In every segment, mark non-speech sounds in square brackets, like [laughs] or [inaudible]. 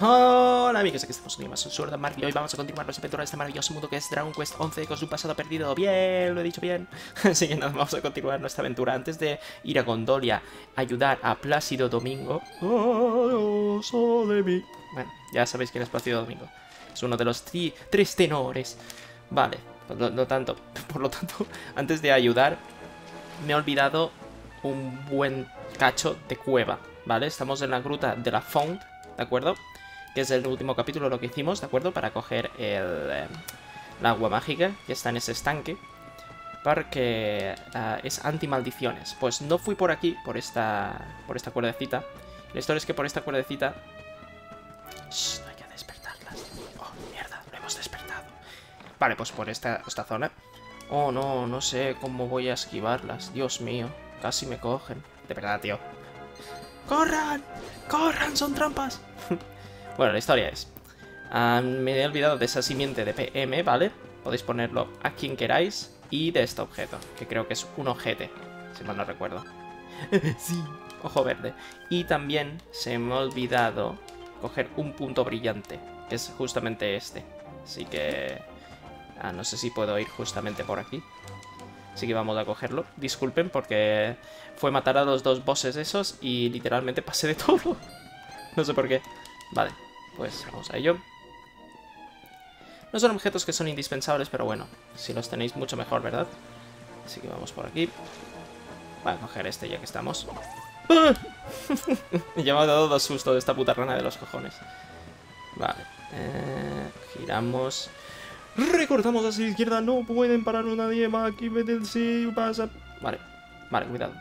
Hola amigos, aquí estamos en más Sword of Mark y hoy vamos a continuar nuestra aventura de este maravilloso mundo que es Dragon Quest 11 con su pasado perdido. Bien, lo he dicho bien. [laughs] Así que nada, vamos a continuar nuestra aventura. Antes de ir a Gondolia, ayudar a Plácido Domingo. Bueno, ya sabéis quién es Plácido Domingo. Es uno de los tres tenores. Vale, por lo, tanto, [laughs] por lo tanto, antes de ayudar, me he olvidado un buen cacho de cueva. ¿Vale? Estamos en la gruta de la Font, ¿de acuerdo? Que es el último capítulo lo que hicimos, ¿de acuerdo? Para coger el, eh, agua mágica que está en ese estanque. Porque uh, es anti-maldiciones. Pues no fui por aquí, por esta, por esta cuerdecita. La historia es que por esta cuerdecita... Shh, no hay que despertarlas. Oh, mierda, lo hemos despertado. Vale, pues por esta, esta zona. Oh, no, no sé cómo voy a esquivarlas. Dios mío, casi me cogen. De verdad, tío. ¡Corran! ¡Corran! ¡Son trampas! [laughs] Bueno, la historia es... me he olvidado de esa simiente de PM, ¿vale? Podéis ponerlo a quien queráis. Y de este objeto, que creo que es un ojete, si mal no recuerdo. [laughs] sí, ojo verde. Y también se me ha olvidado coger un punto brillante, que es justamente este. Así que... Ah, no sé si puedo ir justamente por aquí. Así que vamos a cogerlo. Disculpen porque fue matar a los dos bosses esos y literalmente pasé de todo. [laughs] no sé por qué. Vale, pues vamos a ello. No son objetos que son indispensables, pero bueno, si los tenéis mucho mejor, ¿verdad? Así que vamos por aquí. Voy a coger este ya que estamos. [laughs] ya me ha dado dos sustos de esta puta rana de los cojones. Vale. Eh, giramos. Recortamos hacia la izquierda. No pueden pararnos nadie más. Aquí si pasa. Vale. Vale, cuidado.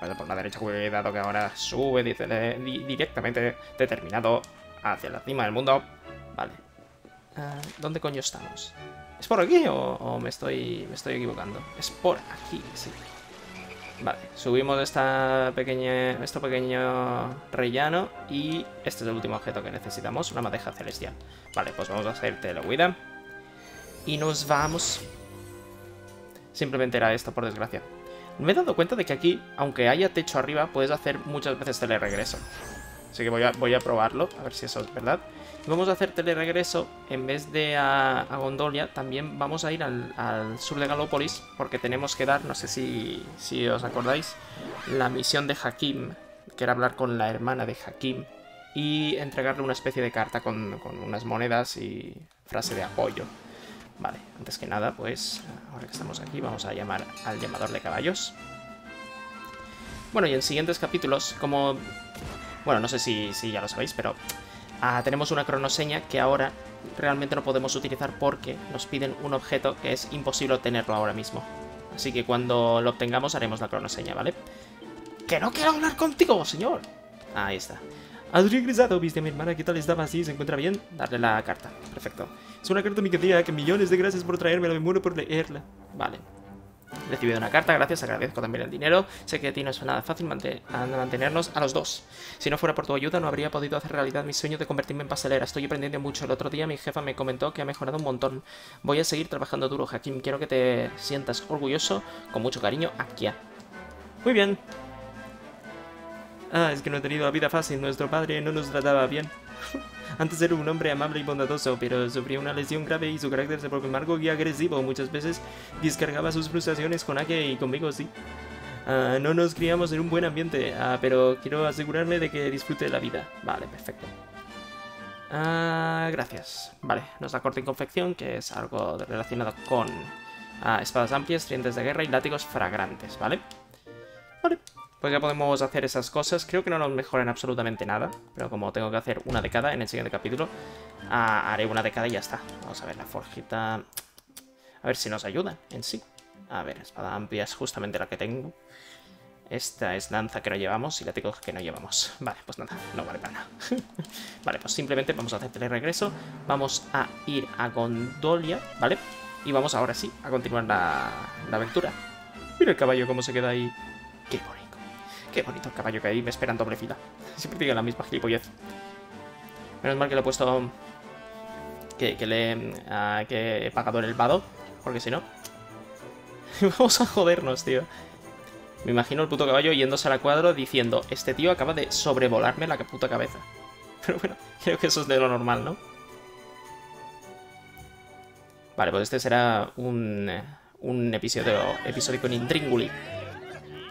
Vale, por la derecha, cuidado que ahora sube directamente determinado hacia la cima del mundo. Vale. Ah, ¿Dónde coño estamos? ¿Es por aquí o, me, estoy, me estoy equivocando? Es por aquí, sí. Vale, subimos esta pequeña, este pequeño rellano y este es el último objeto que necesitamos, una madeja celestial. Vale, pues vamos a hacer telehuida. Y nos vamos. Simplemente era esto, por desgracia. Me he dado cuenta de que aquí, aunque haya techo arriba, puedes hacer muchas veces teleregreso. Así que voy a, a probarlo, a ver si eso es verdad. vamos a hacer teleregreso, en vez de a, Gondolia, también vamos a ir al, sur de Galópolis, porque tenemos que dar, no sé si, si os acordáis, la misión de Hakim, que era hablar con la hermana de Hakim, y entregarle una especie de carta con unas monedas y frase de apoyo. Vale, antes que nada, pues, ahora que estamos aquí, vamos a llamar al llamador de caballos. Bueno, y en siguientes capítulos, como bueno, no sé si, ya lo sabéis, pero ah, tenemos una cronoseña que ahora realmente no podemos utilizar porque nos piden un objeto que es imposible obtenerlo ahora mismo. Así que cuando lo obtengamos haremos la cronoseña, ¿vale? ¡Que no quiero hablar contigo, señor! Ahí está. Has regresado, viste a mi hermana, ¿qué tal estaba así? ¿Se encuentra bien? Darle la carta. Perfecto. Es una carta mi querida, que millones de gracias por traérmela, me muero por leerla. Vale. Recibido una carta, gracias, agradezco también el dinero. Sé que a ti no es nada fácil mantenernos a los dos. Si no fuera por tu ayuda, no habría podido hacer realidad mi sueño de convertirme en pastelera. Estoy aprendiendo mucho. El otro día mi jefa me comentó que ha mejorado un montón. Voy a seguir trabajando duro, Hakim. Quiero que te sientas orgulloso. Con mucho cariño, Akia. Muy bien. Ah, es que no he tenido la vida fácil. Nuestro padre no nos trataba bien. [laughs] Antes era un hombre amable y bondadoso, pero sufrió una lesión grave y su carácter se volvió amargo y agresivo. Muchas veces descargaba sus frustraciones con Ake y conmigo, sí. Ah, no nos criamos en un buen ambiente, ah, pero quiero asegurarme de que disfrute la vida. Vale, perfecto. Ah, gracias. Vale, nos da corte confección, que es algo relacionado con espadas amplias, trientes de guerra y látigos fragrantes, ¿vale? Vale. Pues ya podemos hacer esas cosas. Creo que no nos mejoran absolutamente nada. Pero como tengo que hacer una de cada en el siguiente capítulo, ah, haré una de cada y ya está. Vamos a ver la forjita. A ver si nos ayuda en sí. A ver, espada amplia es justamente la que tengo. Esta es lanza que no llevamos y látigo que no llevamos. Vale, pues nada, no vale para nada. [laughs] vale, pues simplemente vamos a hacer el. Vamos a ir a Gondolia, ¿vale? Y vamos ahora sí a continuar la, la aventura. Mira el caballo cómo se queda ahí. Qué bonito. Qué bonito el caballo que hay, me espera en doble fila. [laughs] Siempre tiene la misma gilipollez. Menos mal que le he puesto... Que, le uh, que he pagado en el vado, porque si no... [laughs] Vamos a jodernos, tío. Me imagino el puto caballo yéndose a la cuadro diciendo Este tío acaba de sobrevolarme la puta cabeza. [laughs] Pero bueno, creo que eso es de lo normal, ¿no? Vale, pues este será un, un episodio episodio con Intríngulis.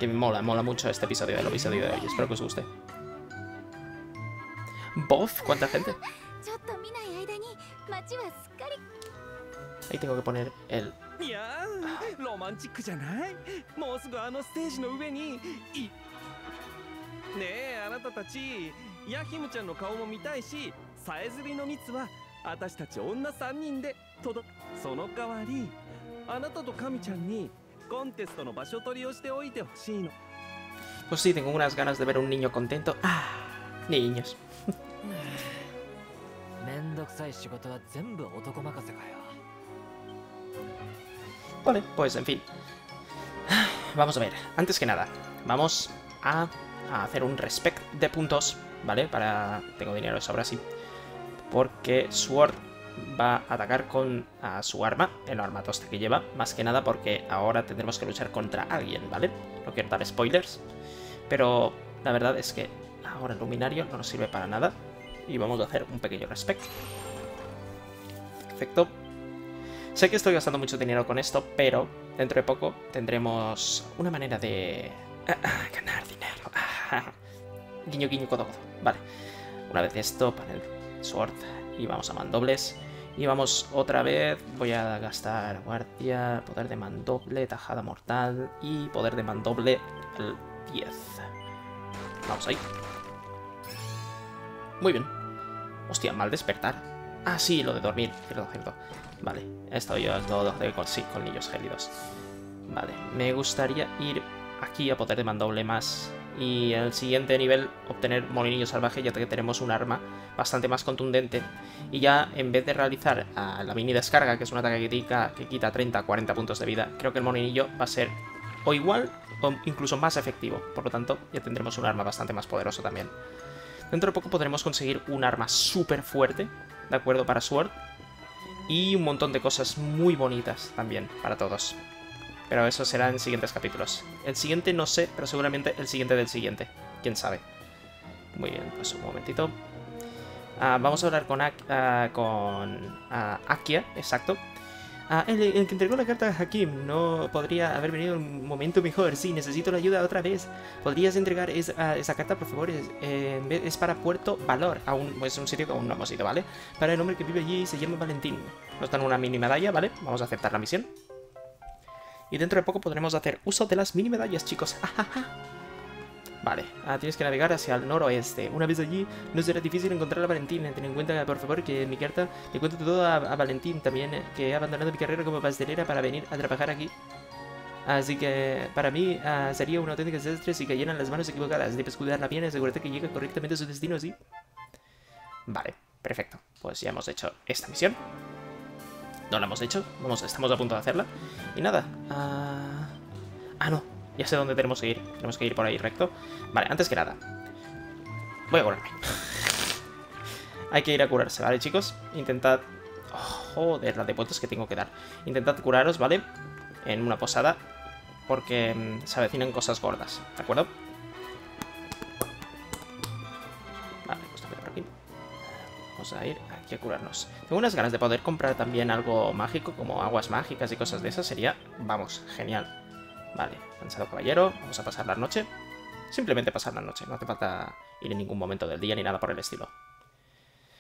Que mola, mola mucho este episodio del episodio de hoy. Espero que os guste. Bof, ¿cuánta gente? Ahí tengo que poner el... い やーロマンチックじゃないもうすぐあのステージの上にいねえあなたたちヤヒムちゃんの顔も見たいしさえずりの蜜は私たち女3人で届その代わりあなたとカミちゃんにコンテストの場所取りをしておいてほしいの Pues sí, tengo unas ganas de ver un niño contento. Ah, niños. [laughs] めんどくさい仕事は全部男任せかよ Vale, pues en fin. Vamos a ver, antes que nada, vamos a, a hacer un respect de puntos, ¿vale? Para... Tengo dinero de sobra, sí. Porque Sword va a atacar con a su arma, el armatoste que lleva, más que nada porque ahora tendremos que luchar contra alguien, ¿vale? No quiero dar spoilers, pero la verdad es que ahora el luminario no nos sirve para nada y vamos a hacer un pequeño respect. Perfecto. Sé que estoy gastando mucho dinero con esto, pero dentro de poco tendremos una manera de ah, ah, ganar dinero. Ah, guiño, guiño, codo, codo. Vale. Una vez esto, panel sword y vamos a mandobles. Y vamos otra vez, voy a gastar guardia, poder de mandoble, tajada mortal y poder de mandoble el 10. Vamos ahí. Muy bien. Hostia, mal despertar. Ah, sí, lo de dormir, cierto, cierto. Vale, esto yo lo de con, sí, colmillos gélidos. Vale, me gustaría ir aquí a poder de mandoble más. Y en el siguiente nivel obtener molinillo salvaje ya que tenemos un arma bastante más contundente. Y ya en vez de realizar la mini descarga, que es un ataque que que quita 30-40 puntos de vida, creo que el molinillo va a ser o igual o incluso más efectivo. Por lo tanto, ya tendremos un arma bastante más poderoso también. Dentro de poco podremos conseguir un arma súper fuerte, ¿de acuerdo? Para Sword. Y un montón de cosas muy bonitas también para todos. Pero eso será en siguientes capítulos. El siguiente no sé, pero seguramente el siguiente del siguiente. Quién sabe. Muy bien, pues un momentito. Ah, vamos a hablar con, ah, con ah, Akia, exacto. El, el que entregó la carta a Hakim no podría haber venido un momento mejor. Sí, necesito la ayuda otra vez. ¿Podrías entregar es- ah, esa carta, por favor? Es, eh, es para Puerto Valor. Aún, es un sitio que aún no hemos ido, ¿vale? Para el hombre que vive allí se llama Valentín. Nos dan una mini medalla, ¿vale? Vamos a aceptar la misión. Y dentro de poco podremos hacer uso de las mini medallas, chicos. [laughs] Vale, ah, tienes que navegar hacia el noroeste. Una vez allí, no será difícil encontrar a Valentín. Ten en cuenta, por favor, que en mi carta le cuento todo a, a Valentín también, eh, que he abandonado mi carrera como pastelera para venir a trabajar aquí. Así que para mí ah, sería una auténtica desastre si cayeran las manos equivocadas. Debes cuidarla bien y asegurarte que llega correctamente a su destino, ¿sí? Vale, perfecto. Pues ya hemos hecho esta misión. No la hemos hecho, vamos, estamos a punto de hacerla. Y nada. ah, ah, no, ya sé dónde tenemos que ir. Tenemos que ir por ahí recto. Vale, antes que nada. Voy a curarme. [laughs] Hay que ir a curarse, ¿vale, chicos? Intentad... Oh, joder, la de puntos que tengo que dar. Intentad curaros, ¿vale? En una posada. Porque mm, se avecinan cosas gordas, ¿de acuerdo? Vamos a ir aquí a curarnos. Tengo unas ganas de poder comprar también algo mágico, como aguas mágicas y cosas de esas. Sería, vamos, genial. Vale, cansado caballero, vamos a pasar la noche. Simplemente pasar la noche, no hace falta ir en ningún momento del día ni nada por el estilo.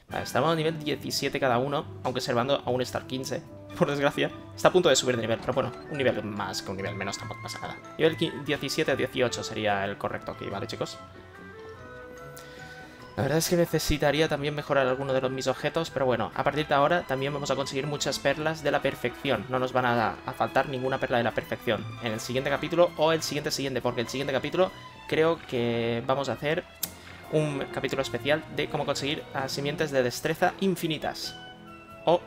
Vale, estamos a nivel 17 cada uno, aunque observando a un Star 15, por desgracia. Está a punto de subir de nivel, pero bueno, un nivel más que un nivel menos tampoco pasa nada. Nivel 17 a 18 sería el correcto aquí, ¿vale, chicos? La verdad es que necesitaría también mejorar alguno de los, mis objetos, pero bueno, a partir de ahora también vamos a conseguir muchas perlas de la perfección. No nos van a, a faltar ninguna perla de la perfección en el siguiente capítulo o el siguiente siguiente, porque el siguiente capítulo creo que vamos a hacer un capítulo especial de cómo conseguir ah, simientes de destreza infinitas. O...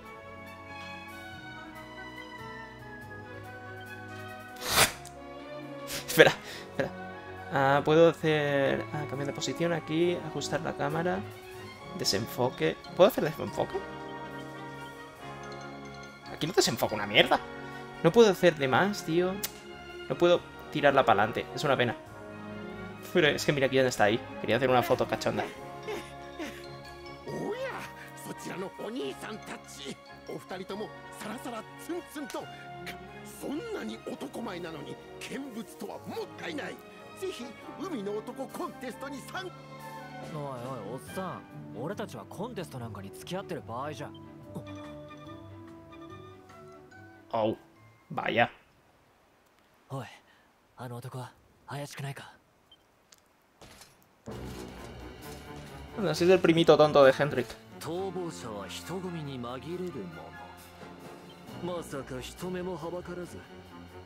[laughs] espera. Ah, puedo hacer... Ah, cambiar de posición aquí, ajustar la cámara, desenfoque... ¿Puedo hacer desenfoque? Aquí no desenfoca una mierda. No puedo hacer de más, tío. No puedo tirarla para adelante. Es una pena. Pero es que mira quién está ahí. Quería hacer una foto cachonda. ぜひ海の男コンテストに参おいおいおっさん。俺たちはコンテストなんかに付き合ってる場合じゃ Oh, vaya. おいあの男は怪しくないか？Así es el primito tonto de Hendrik. 逃亡者は人混みに紛れるもの。まさか人目もはばからず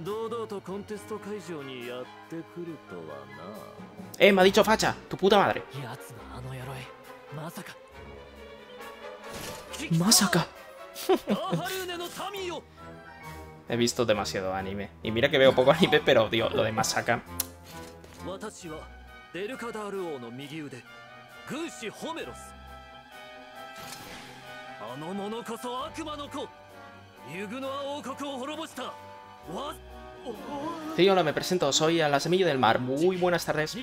堂々とコンテスト会場にやってくるとは Eh, me ha dicho facha, tu puta madre. な奴のあの鎧まさか Masaka. ダーハルーネの民よ He visto demasiado anime. Y mira que veo poco anime, pero, tío, lo de Masaka. 私はデルカダール王の右腕グーシ・ホメロスあの者こそ悪魔の子ユグノア王国を滅ぼしたわお Sí, hola, me presento, soy a la Semilla del Mar. Muy buenas tardes. Qué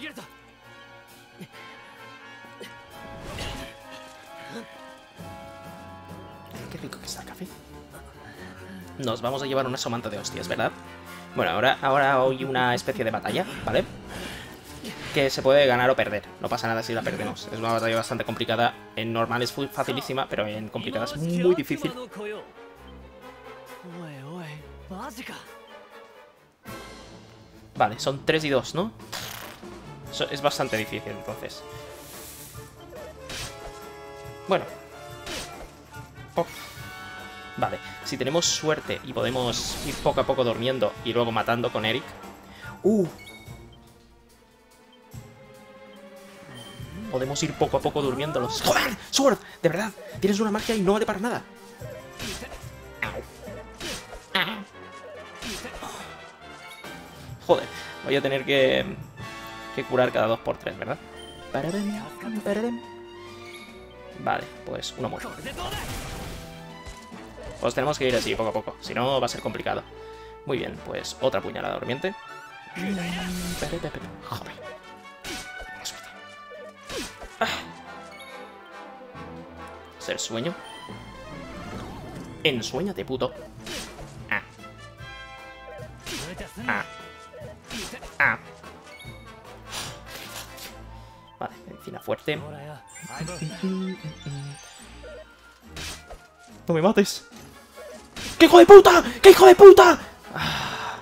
rico que está el café. Nos vamos a llevar una somanta de hostias, ¿verdad? Bueno, ahora, ahora hoy una especie de batalla, ¿vale? Que se puede ganar o perder. No pasa nada si la perdemos. Es una batalla bastante complicada. En normal es facilísima, pero en complicada es muy difícil. Vale, son 3 y 2, ¿no? Es bastante difícil, entonces. Bueno. Vale, si tenemos suerte y podemos ir poco a poco durmiendo y luego matando con Eric... ¡Uh! Podemos ir poco a poco durmiéndolos. ¡Joder! ¡Sword! ¡De verdad! Tienes una magia y no vale para nada. Joder, voy a tener que, que curar cada 2x3, ¿verdad? Vale, pues uno muerto. Pues tenemos que ir así, poco a poco. Si no, va a ser complicado. Muy bien, pues otra puñalada dormiente. Joder. Ah. Ser sueño. Ensuéñate, puto. Ah. Ah. Ah. Vale, encina fuerte. ¡No me mates! ¡Qué hijo de puta! ¡Qué hijo de puta! Ah.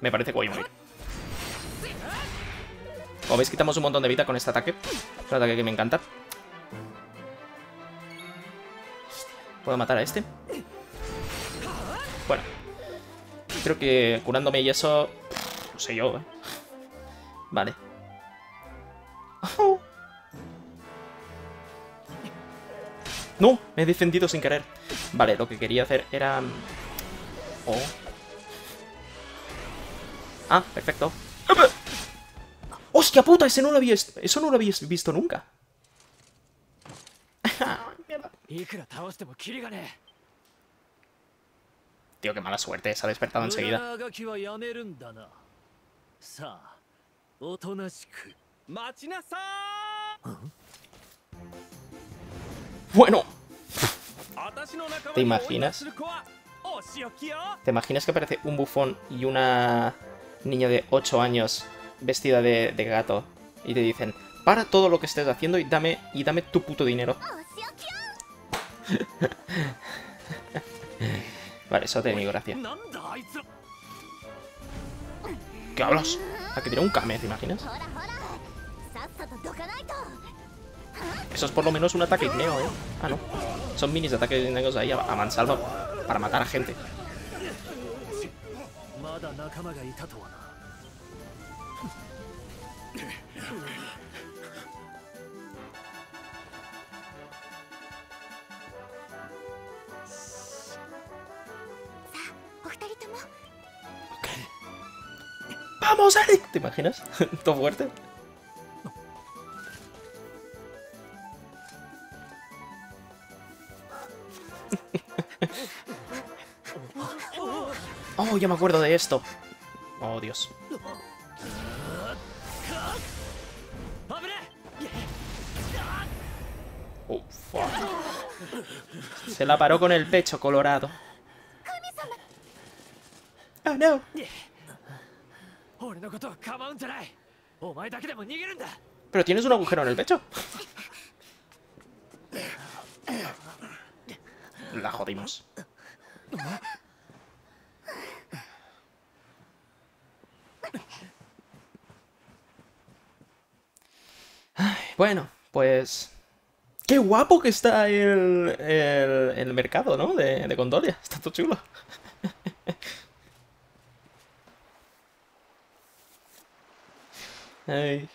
Me parece que voy a morir. Oh, Como veis, quitamos un montón de vida con este ataque. Es ataque que me encanta. ¿Puedo matar a este? Creo que curándome y eso... No sé yo, ¿eh? Vale. [laughs] No, me he defendido sin querer. Vale, lo que quería hacer era... Oh. Ah, perfecto. [laughs] ¡Hostia puta! Ese no lo había... Eso no lo habías visto nunca. [laughs] Tío, qué mala suerte, se ha despertado enseguida. Bueno. ¿Te imaginas? ¿Te imaginas que aparece un bufón y una niña de 8 años vestida de, de, gato y te dicen, para todo lo que estés haciendo y dame, y dame tu puto dinero? [laughs] Vale, eso ha tenido gracia. ¿Qué hablas? ¿A que tira un Kame, te imaginas? Eso es por lo menos un ataque igneo, ¿eh? Ah, no. Son minis de ataques igneos ahí a mansalva para matar a gente. ¿Te imaginas? [laughs] ¿Todo fuerte? Oh, ya me acuerdo de esto. Oh, Dios. Oh, Se la paró con el pecho colorado. Oh, no. Pero tienes un agujero en el pecho. La jodimos. Bueno, pues... Qué guapo que está el, el, el mercado, ¿no? De, de Condolia. Está todo chulo. Ay.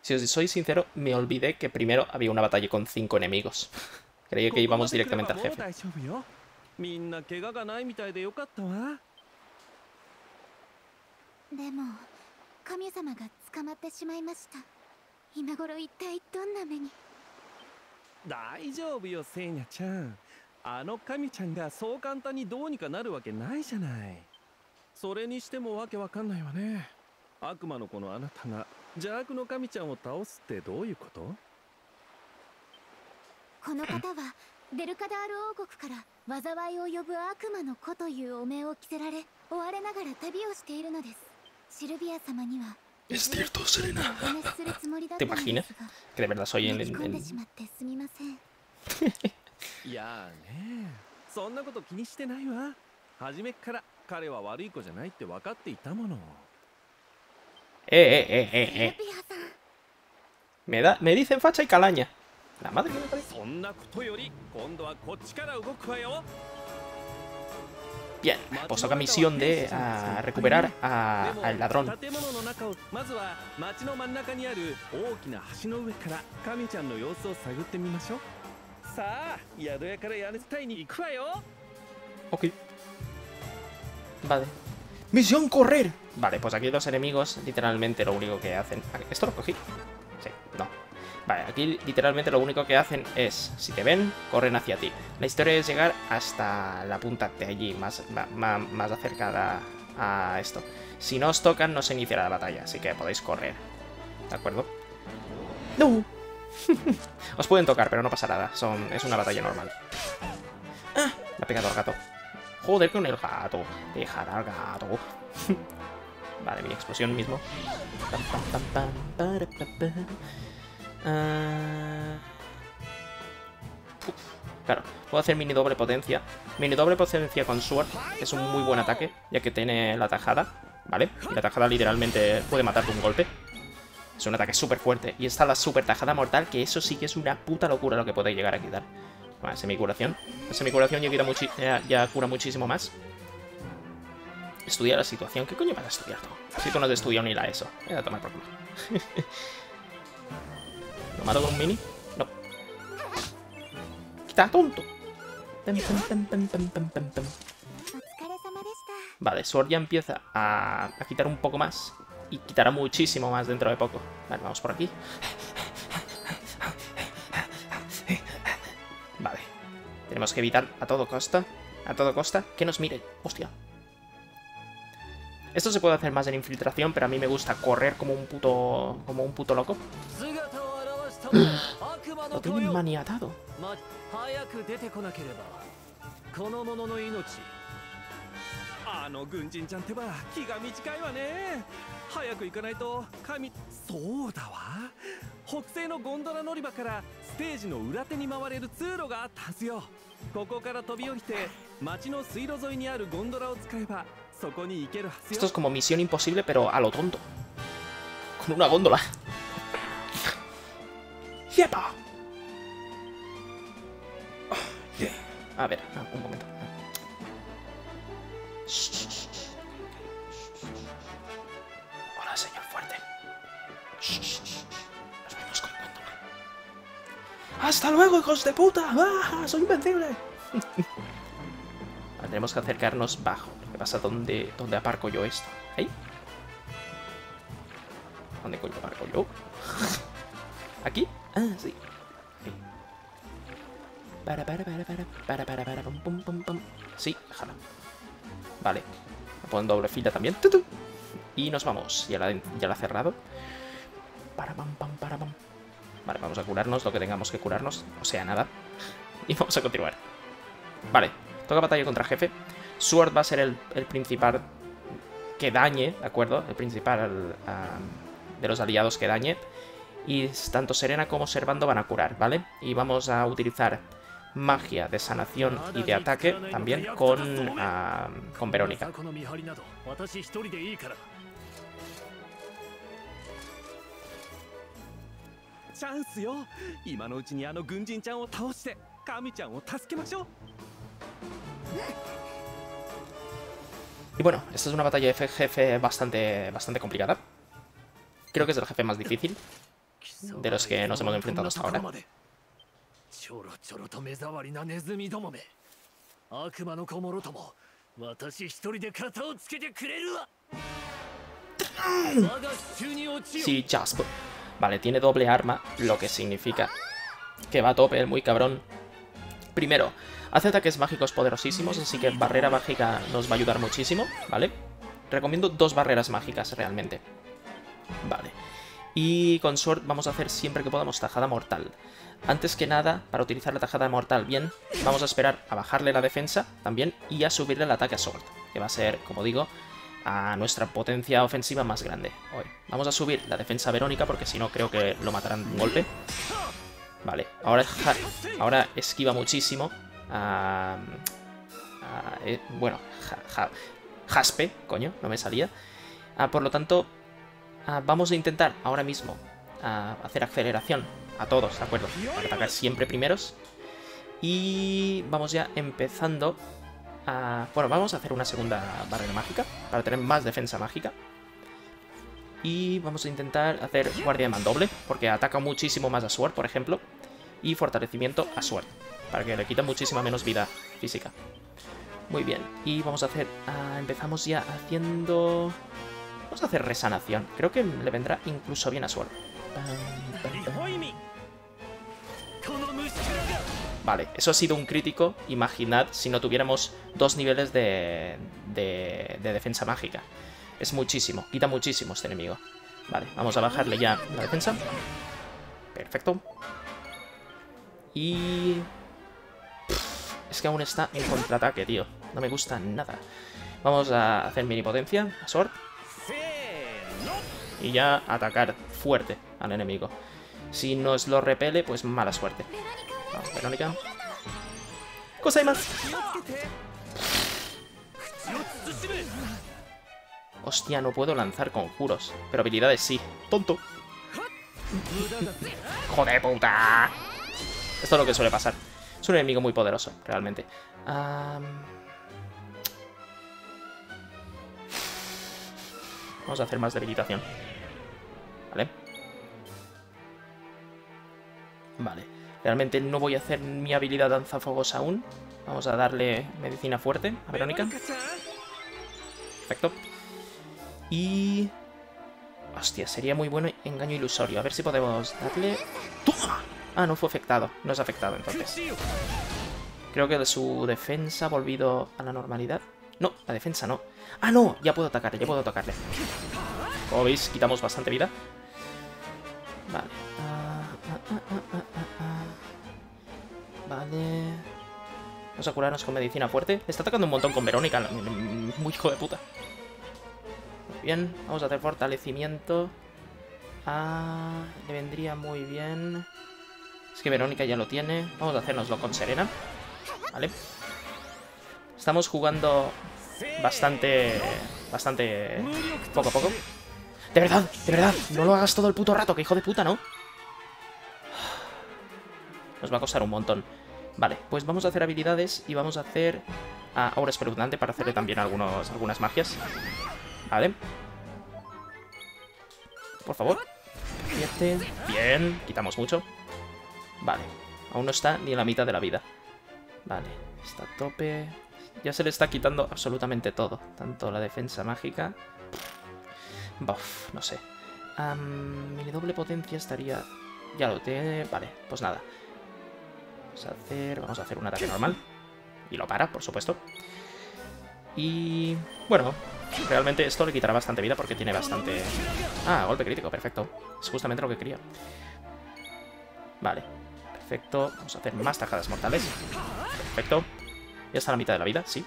Si os soy sincero, me olvidé que primero había una batalla con cinco enemigos. [laughs] Creí que íbamos directamente al jefe. それにしてもわけわかんないわね。悪魔の子のあなたが邪悪の神ちゃんを倒すってどういうこと？この方は [laughs] デルカダール王国から災いを呼ぶ悪魔の子というお面を着せられ追われながら旅をしているのです。シルビア様には Es cierto, Serena. お話しするつもりだった ¿Te のです imaginas? が Que de verdad soy en... 巻き en- 込んで en- しまってすみません。[laughs] いやーねそんなこと気にしてないわ。初めっから彼は悪い子じゃないって分かっていたものそんなことより今度はこっちから動くわよ Bien, pues toca misión de a recuperar a, al ladrón. Ok. Vale. Misión correr. Vale, pues aquí los enemigos literalmente lo único que hacen... ¿Esto lo cogí? Sí, no. Vale, aquí literalmente lo único que hacen es, si te ven, corren hacia ti. La historia es llegar hasta la punta de allí, más, ma- más acercada a esto. Si no os tocan, no se iniciará la batalla, así que podéis correr. ¿De acuerdo? ¡No! [laughs] os pueden tocar, pero no pasa nada. Son, es una batalla normal. ¡Ah! Le ha pegado al gato. Joder con el gato. Dejar al gato. [laughs] vale, mi explosión mismo. Ah. Claro, puedo hacer mini doble potencia. Mini doble potencia con Sword, es un muy buen ataque, ya que tiene la tajada, ¿vale? Y la tajada literalmente puede matar de un golpe. Es un ataque súper fuerte. Y está la super tajada mortal, que eso sí que es una puta locura lo que puede llegar a quitar. Bueno, semicuración. La semicuración ya, quita ya, cura muchísimo más. Estudia la situación. ¿Qué coño vas a estudiar tú? Si tú no te estudias ni la ESO. Voy a tomar por culo. [laughs] ¿Lo mato con un mini? No. ¡Quita, tonto! Vale, Sword ya empieza a, a quitar un poco más. Y quitará muchísimo más dentro de poco. Vale, vamos por aquí. [laughs] Vale. Tenemos que evitar a todo costa. A todo costa. Que nos mire. Hostia. Esto se puede hacer más en infiltración, pero a mí me gusta correr como un puto... Como un puto loco. [gasps] Lo tienen maniatado. あの軍人ちゃんってば気が短いわね早く行かないと神そうだわ北西のゴンドラ乗り場からステージの裏手に回れる通路があったはずよここから飛び降りて町の水路沿いにあるゴンドラを使えばそこに行けるはずよ Esto es como misión imposible, pero a lo tonto. Con una góndola. ¡Yepa! A ver, un momento. Hola, señor fuerte. Nos vemos con góndola. ¡Hasta luego, hijos de puta! ¡Ah, ¡Soy invencible! [laughs] Tenemos que acercarnos bajo. Que pasa, ¿dónde, dónde aparco yo esto? ¿Ahí? ¿Dónde coño aparco yo? [laughs] ¿Aquí? Ah, sí. Ahí. Para, para, para, para, para, para, para, pum, pum, pum, pum. Sí, déjala. Vale. En doble fila también. ¡Tutu! Y nos vamos. Ya la, ya la ha cerrado. para, pam, pam, para, pam. Vale, vamos a curarnos lo que tengamos que curarnos. O sea, nada. [laughs] Y vamos a continuar. Vale, toca batalla contra jefe. Sword va a ser el, el principal que dañe, ¿de acuerdo? El principal de los aliados que dañe. Y tanto Serena como Servando van a curar, ¿vale? Y vamos a utilizar magia de sanación y de ataque también con, ah, con Verónica. Y bueno, esta es una batalla de jefe bastante complicada. Creo que es el jefe más difícil de los que nos hemos enfrentado hasta ahora. ちょろちょろと目障りなネズミどもめ悪魔の子もろとも私一人で肩をつけてくれるわ我が手中に落ちよ Sí, Jasp. Vale, tiene doble arma, lo que significa que va a tope el muy cabrón. Primero, hace ataques mágicos poderosísimos, así que barrera mágica nos va a ayudar muchísimo, ¿vale? Recomiendo dos barreras mágicas realmente. Vale. Y con Sword vamos a hacer siempre que podamos tajada mortal. Antes que nada, para utilizar la tajada mortal bien, vamos a esperar a bajarle la defensa también y a subirle el ataque a Sword, que va a ser, como digo, a nuestra potencia ofensiva más grande hoy. Vamos a subir la defensa a Verónica porque si no creo que lo matarán de un golpe. Vale, ahora, esquiva muchísimo. eh, bueno, ja- Jaspe, coño, no me salía. Ah, por lo tanto, ah, vamos a intentar ahora mismo ah, hacer aceleración a todos, ¿de acuerdo? Para atacar siempre primeros. Y vamos ya empezando a... Bueno, vamos a hacer una segunda barrera mágica para tener más defensa mágica. Y vamos a intentar hacer guardia de mandoble, porque ataca muchísimo más a Sword, por ejemplo. Y fortalecimiento a Sword, para que le quita muchísima menos vida física. Muy bien, y vamos a hacer... ah, empezamos ya haciendo... Vamos a hacer resanación. Creo que le vendrá incluso bien a Sword. Vale, eso ha sido un crítico. Imaginad si no tuviéramos dos niveles de, de, de defensa mágica. Es muchísimo, quita muchísimo este enemigo. Vale, vamos a bajarle ya la defensa. Perfecto. Y... Es que aún está en contraataque, tío. No me gusta nada. Vamos a hacer mini potencia, a Sword. Y ya atacar fuerte al enemigo. Si nos lo repele, pues mala suerte. Vamos, Verónica. Cosa hay más. Hostia, no puedo lanzar conjuros. Pero habilidades sí. Tonto. ¡Joder puta! Esto es lo que suele pasar. Es un enemigo muy poderoso, realmente. Um... Vamos a hacer más debilitación. ¿Vale? Vale. Realmente no voy a hacer mi habilidad danzafogosa aún. Vamos a darle medicina fuerte a Verónica. Perfecto. Y... Hostia, sería muy bueno engaño ilusorio. A ver si podemos darle... ¡Toma! Ah, no fue afectado. No es afectado, entonces. Creo que de su defensa ha volvido a la normalidad. No, la defensa no. Ah, no, ya puedo atacarle, ya puedo atacarle. Como veis, quitamos bastante vida. Vale. Vale. Vamos a curarnos con medicina fuerte. Está atacando un montón con Verónica. Muy hijo de puta. Muy bien, vamos a hacer fortalecimiento. Ah, le vendría muy bien. Es que Verónica ya lo tiene. Vamos a hacérnoslo con Serena. ¿Vale? Estamos jugando bastante... Bastante... Poco a poco. De verdad, de verdad. No lo hagas todo el puto rato, que hijo de puta, ¿no? Nos va a costar un montón. Vale, pues vamos a hacer habilidades y vamos a hacer... Ah, ahora espeluznante para hacerle también algunos, algunas magias. Vale. Por favor. Siete. Bien, quitamos mucho. Vale, aún no está ni en la mitad de la vida. Vale, está a tope. Ya se le está quitando absolutamente todo. Tanto la defensa mágica. Buf, no sé. Am, mi doble potencia estaría... Ya lo tiene... Vale, pues nada. Vamos a hacer... Vamos a hacer un ataque normal. Y lo para, por supuesto. Y... Bueno, Realmente esto le quitará bastante vida porque tiene bastante... Ah, golpe crítico, perfecto. Es justamente lo que quería. Vale, perfecto. Vamos a hacer más tajadas mortales. Perfecto. Ya está la mitad de la vida, sí.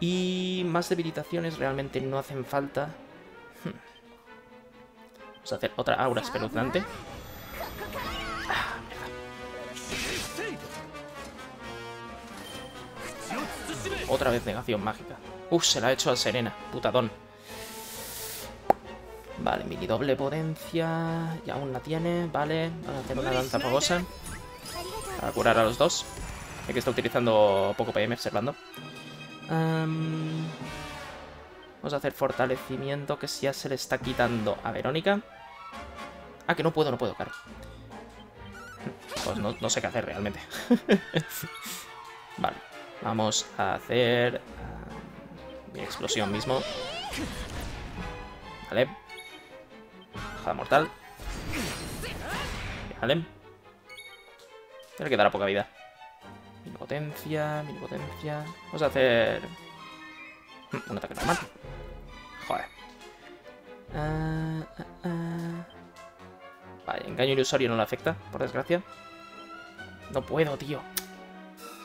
Y más debilitaciones realmente no hacen falta. Hmm. Vamos a hacer otra aura espeluznante. Otra vez negación mágica. Uf, se la ha hecho a Serena. Putadón. Vale, mini doble potencia. Y aún la tiene. Vale, vamos a hacer una danza fogosa. Para curar a los dos. Hay que está utilizando poco PM observando. Um, vamos a hacer fortalecimiento que ya se le está quitando a Verónica. Ah, que no puedo, no puedo, claro. Pues no, no sé qué hacer realmente. [laughs] vale, vamos a hacer uh, mi explosión mismo. Vale. Bajada mortal. Vale. Tiene que dar a poca vida. Mini potencia, mini potencia. Vamos a hacer... Un ataque normal. Joder. Uh, uh. Vale, engaño ilusorio no le afecta, por desgracia. No puedo, tío.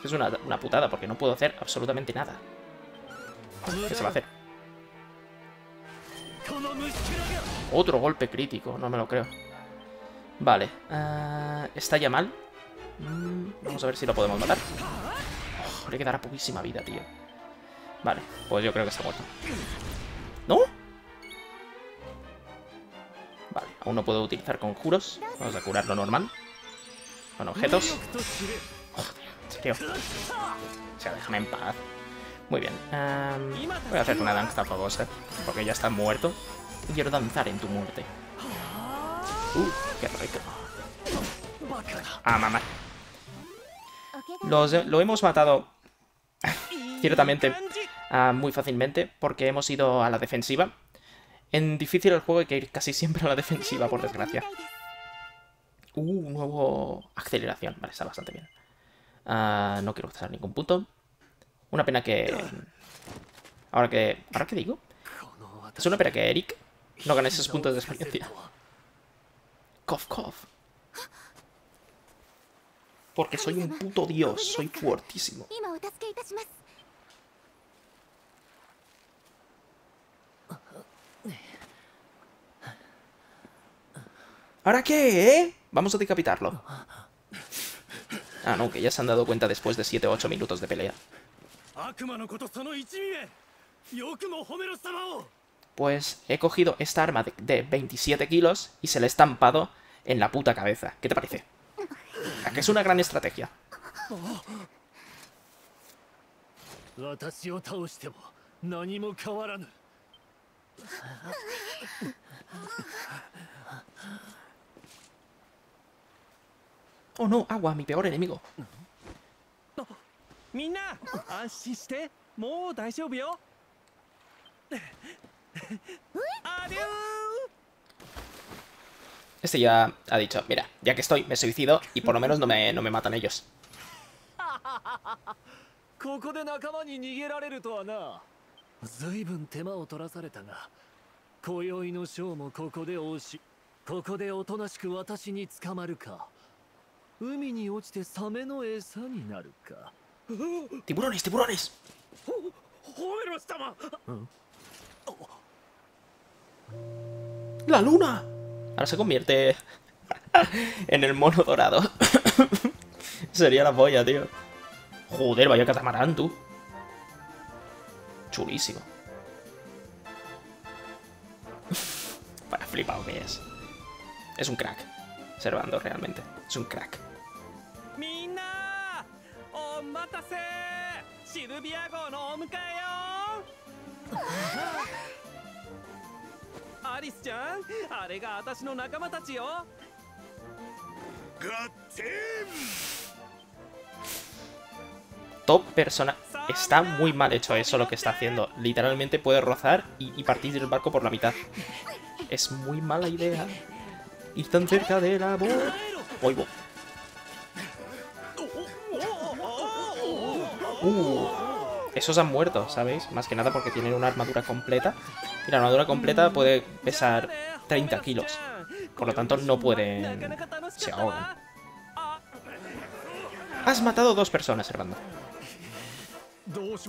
Es una, una putada porque no puedo hacer absolutamente nada. ¿Qué se va a hacer? Otro golpe crítico, no me lo creo. Vale. ¿Está ya mal? Vamos a ver si lo podemos matar. Oh, le quedará poquísima vida, tío. Vale, pues yo creo que está muerto. ¿No? Vale, aún no puedo utilizar conjuros. Vamos a curarlo normal. Con objetos. Tío, en serio. O sea, déjame en paz. Muy bien. Um, voy a hacer una danza famosa. Porque ya está muerto. Quiero danzar en tu muerte. Uh, qué rico. Ah, mamá. Los, lo hemos matado ciertamente uh, muy fácilmente porque hemos ido a la defensiva. En difícil el juego hay que ir casi siempre a la defensiva, por desgracia. Uh, nuevo aceleración. Vale, está bastante bien. Uh, no quiero usar ningún punto. Una pena que... Ahora que... ¿Ahora qué digo? Es una pena que Eric no gane esos puntos de experiencia. Cough, cough. Porque soy un puto dios, soy fuertísimo. ¿Ahora qué, eh? Vamos a decapitarlo. Ah, no, que ya se han dado cuenta después de 7 o 8 minutos de pelea. Pues he cogido esta arma de, de 27 kilos y se le he estampado en la puta cabeza. ¿Qué te parece? ¿A que es una gran estrategia? Oh no, agua, mi peor enemigo. みんな安心してもう大丈夫よアデュー Este ya ha dicho, mira, ya que estoy, me suicido y por lo menos no me, no me matan ellos. [laughs] ¡Tiburones, tiburones! ¡La luna! Ahora se convierte [laughs] en el mono dorado. [laughs] Sería la polla, tío. Joder, vaya catamarán, tú. Chulísimo. [laughs] Para flipado que es. Es un crack. Servando, realmente. Es un crack. ア号のお迎えよアリスちゃんあれが私の仲間たちよガッテン Top persona. Está muy mal hecho eso lo que está haciendo. Literalmente puede rozar y, y partir el barco por la mitad. Es muy mala idea. Ir tan cerca de la voz. Oigo. Uh, esos han muerto, ¿sabéis? Más que nada porque tienen una armadura completa. Y la armadura completa puede pesar 30 kilos. Por lo tanto, no pueden... Se ahogan. Has matado dos personas, Servando.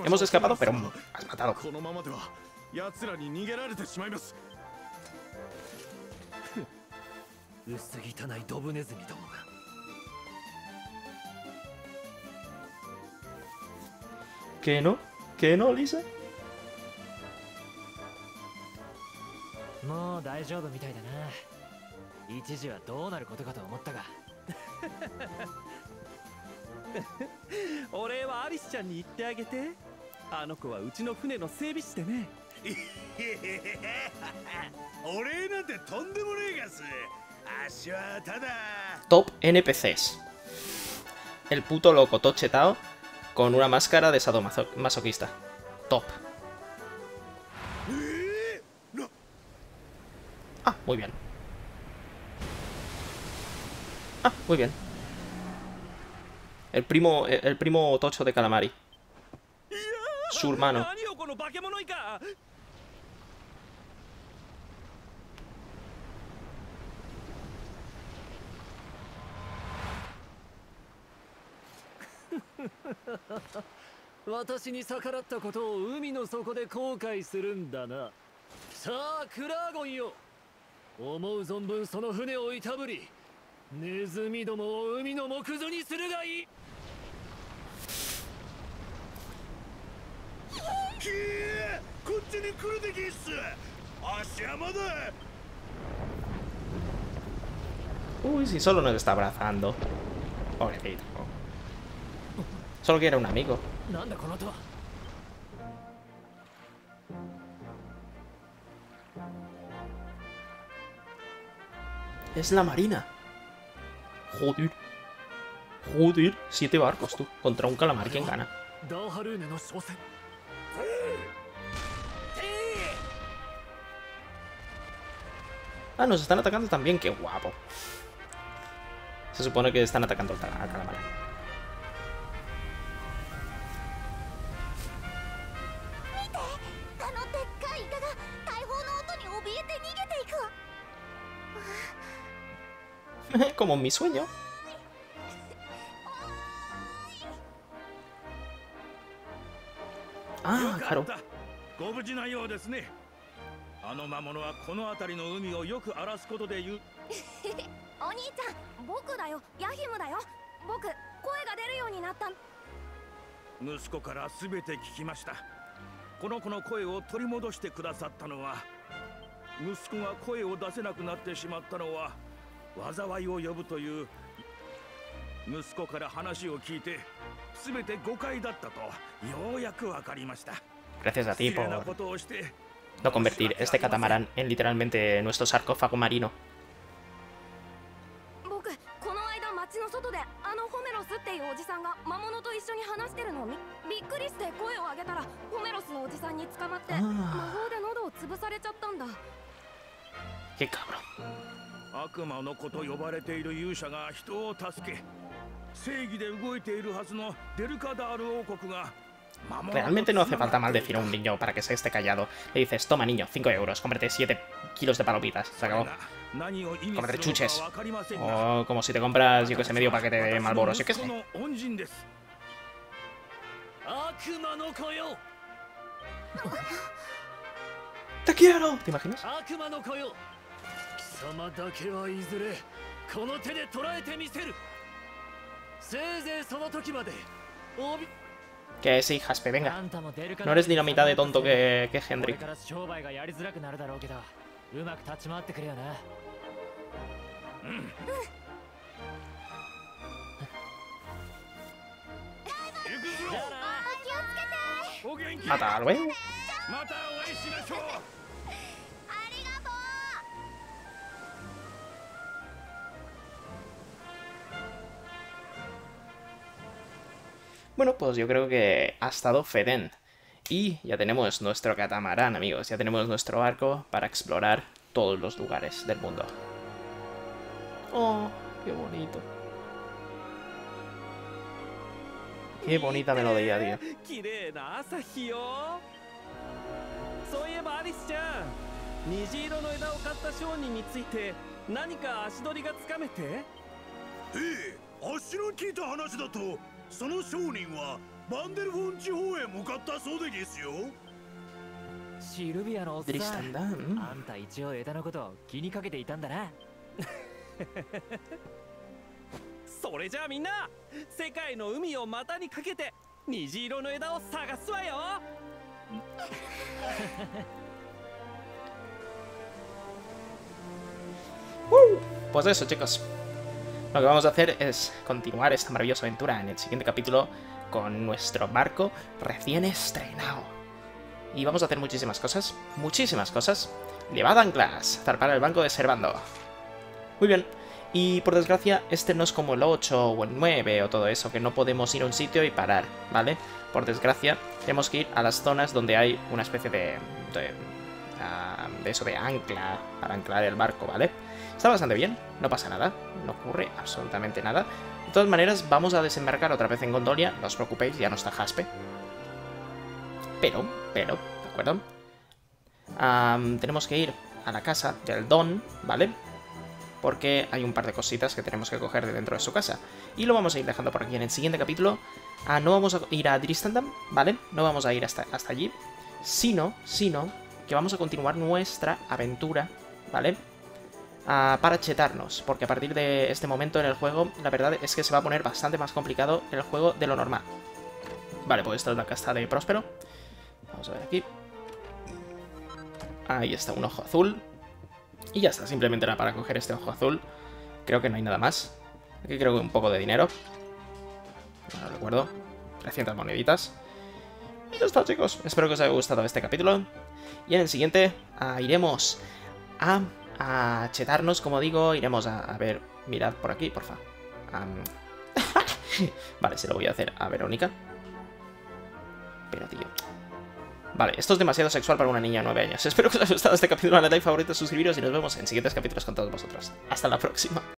Hemos escapado, pero has matado. ¿Qué no? ¿Qué no, Lisa? もう大丈夫みたいだな。一時はどうなることかと思ったが。お礼はアリスちゃんに言ってあげて。あの子はうちの船の整備士でね。[laughs] お礼なんてとんでもねえがす。あっしはただ。Top NPCs. El puto loco Tochetao con una máscara de sadomasoquista. Top. Ah, muy bien. Ah, muy bien. El primo, el primo tocho de Calamari. Su hermano. [laughs] 私に逆らったことを海の底で後悔するんだな。さあクラーゴンよ。思う存分その船をいたぶりネズミどもを海の木図にするがいい。きえこっちに来るでぎっす。あっしはまだ。Uy, si solo nos está abrazando. Pobrecito. solo quiere un amigo. Es la marina. Joder. Joder. Siete barcos, tú. Contra un calamar. ¿Quién gana? Ah, nos están atacando también. ¡Qué guapo! Se supone que están atacando al calamar. [laughs] Como mi sueño. Ah, claro. ったご無事なようですねあの魔物はこの辺りの海をよく荒らすことで言うお兄ちゃん僕だよヤヒムだよ僕声が出るようになった息子から全て聞きましたこの子の声を取り戻してくださったのは息子が声を出せなくなってしまったのは災いを呼ぶという息子から話を聞いて全て誤解だったとようやく分かりました Gracias a ti por no convertir este catamarán en literalmente nuestro sarcófago marino. 悪魔の子と呼ばれている勇者が人を助け正義で動いているはずのデルカダール王国が魔物と Realmente no hace falta maldecir a un niño para que se esté callado. Le dices, toma niño, 5 euros, cómprate 7 kilos de palomitas. Se acabó. 何を意味 Cómprate するの chuches. かわかりませんが O como si te compras, yo que sé, medio paquete de Malboros, yo que 私 sé. の息子の恩人です悪魔の子よ [laughs] ¡Te quiero! ¿Te imaginas? 様だけはいずれこの手で捕らえてみせるせいぜいその時までおび Que sí, Jaspe, venga. No eres ni la mitad de tonto que, que これ Hendrik. から Bueno, pues yo creo que ha estado Feden. Y ya tenemos nuestro catamarán, amigos. Ya tenemos nuestro barco para explorar todos los lugares del mundo. ¡Oh! ¡Qué bonito! Qué bonita melodía, tío. その商人はバンデルフォン地方へ向かったそうでげすよ。シルビアのおっさん、うん、あんた一応枝のこと気にかけていたんだな。[laughs] それじゃあみんな世界の海を股にかけて虹色の枝を探すわよ。Pues eso, chicos. Lo que vamos a hacer es continuar esta maravillosa aventura en el siguiente capítulo con nuestro barco recién estrenado. Y vamos a hacer muchísimas cosas, muchísimas cosas. Llevad anclas, zarpar el banco de Servando. Muy bien. Y por desgracia, este no es como el 8 o el 9 o todo eso, que no podemos ir a un sitio y parar, ¿vale? Por desgracia, tenemos que ir a las zonas donde hay una especie de... de, ah, de eso, de ancla, para anclar el barco, ¿vale? Está bastante bien, no pasa nada, no ocurre absolutamente nada. De todas maneras, vamos a desembarcar otra vez en Gondolia, no os preocupéis, ya no está Jaspe. Pero, pero, ¿de acuerdo? Tenemos que ir a la casa del Don, ¿vale? Porque hay un par de cositas que tenemos que coger de dentro de su casa. Y lo vamos a ir dejando por aquí en el siguiente capítulo. Ah, no vamos a ir a Dristandam, ¿vale? No vamos a ir hasta, hasta allí. Sino, sino, que vamos a continuar nuestra aventura, ¿vale? Ah, para chetarnos, porque a partir de este momento en el juego, la verdad es que se va a poner bastante más complicado el juego de lo normal. Vale, pues esta es la casta de Próspero. Vamos a ver aquí. Ahí está, un ojo azul. Y ya está, simplemente era para coger este ojo azul. Creo que no hay nada más. Aquí creo que un poco de dinero. No recuerdo. 300 moneditas. Y ya está, chicos. Espero que os haya gustado este capítulo. Y en el siguiente ah, iremos a, a chetarnos, como digo. Iremos a, ver... Mirad por aquí, porfa. [laughs] Vale, se lo voy a hacer a Verónica. Pero, tío... Vale, esto es demasiado sexual para una niña de 9 años. [laughs] Espero que os haya gustado este capítulo. Dale like, favorito, suscribiros y nos vemos en siguientes capítulos con todos vosotros. Hasta la próxima.